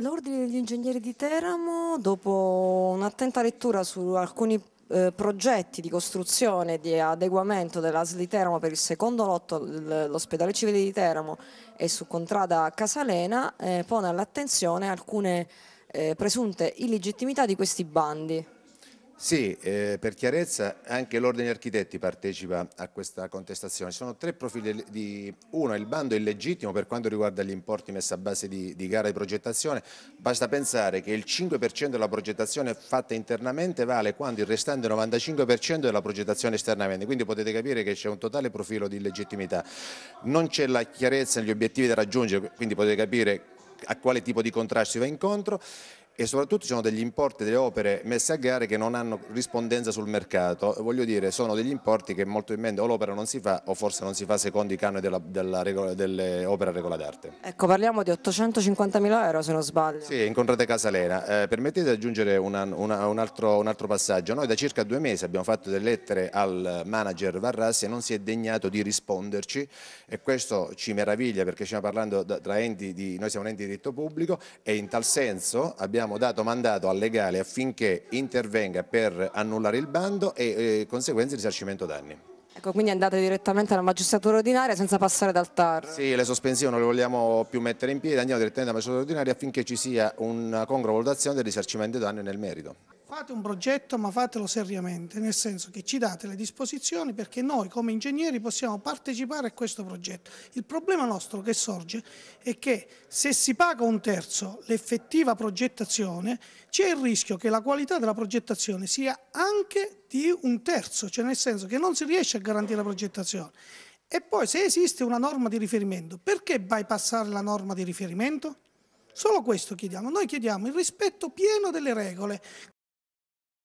L'Ordine degli Ingegneri di Teramo, dopo un'attenta lettura su alcuni eh, progetti di costruzione e di adeguamento della SLI Teramo per il secondo lotto, l'ospedale civile di Teramo e su contrada Casalena, eh, pone all'attenzione alcune eh, presunte illegittimità di questi bandi. Sì, eh, per chiarezza anche l'Ordine degli Architetti partecipa a questa contestazione. Sono tre profili di... Uno, il bando illegittimo per quanto riguarda gli importi messi a base di, di gara di progettazione. Basta pensare che il 5% della progettazione fatta internamente vale quando il restante 95% della progettazione esternamente. Quindi potete capire che c'è un totale profilo di illegittimità. Non c'è la chiarezza negli obiettivi da raggiungere, quindi potete capire a quale tipo di contrasto si va incontro e soprattutto ci sono degli importi delle opere messe a gare che non hanno rispondenza sul mercato, voglio dire sono degli importi che molto probabilmente o l'opera non si fa o forse non si fa secondo i canoni della, della regola, delle opere a regola d'arte. Ecco parliamo di 850 mila euro se non sbaglio. Sì, incontrate Casalena, eh, permettete di aggiungere una, una, un, altro, un, altro, passaggio, noi da circa due mesi abbiamo fatto delle lettere al manager Varrassi e non si è degnato di risponderci e questo ci meraviglia perché stiamo parlando tra enti di, noi siamo un ente di diritto pubblico e in tal senso abbiamo abbiamo dato mandato al legale affinché intervenga per annullare il bando e eh, conseguenze di risarcimento danni. Ecco, quindi andate direttamente alla magistratura ordinaria senza passare dal TAR? Sì, le sospensioni non le vogliamo più mettere in piedi, andiamo direttamente alla magistratura ordinaria affinché ci sia una congrua valutazione del risarcimento danni nel merito. Fate un progetto ma fatelo seriamente, nel senso che ci date le disposizioni perché noi come ingegneri possiamo partecipare a questo progetto. Il problema nostro che sorge è che se si paga un terzo l'effettiva progettazione c'è il rischio che la qualità della progettazione sia anche di un terzo, cioè nel senso che non si riesce a garantire la progettazione. E poi se esiste una norma di riferimento, perché bypassare la norma di riferimento? Solo questo chiediamo, noi chiediamo il rispetto pieno delle regole,